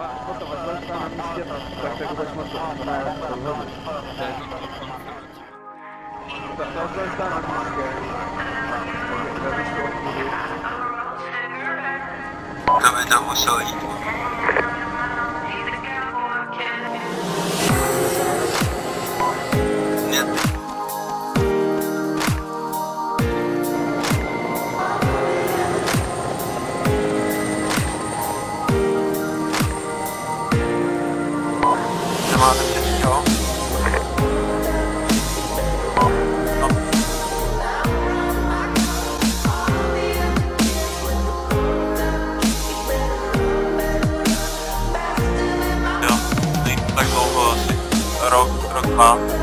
ダメだ、もう勝利。Marvin Ja, die plek over rook, rookbaan.